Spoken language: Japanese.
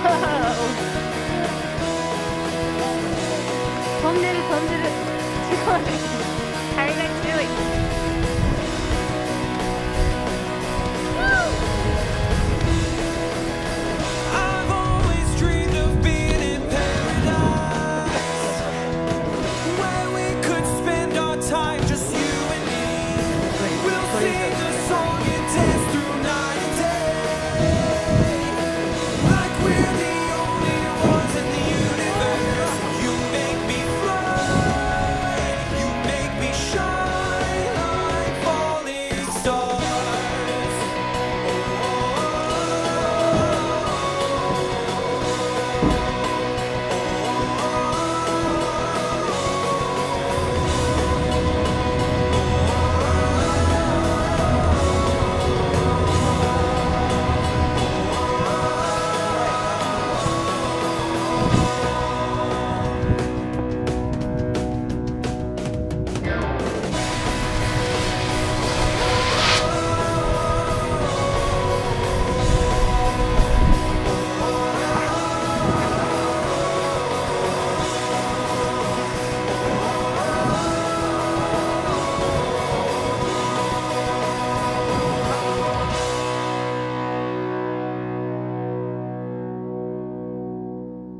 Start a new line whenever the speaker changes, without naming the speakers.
飛んでる飛んでる。違う。ね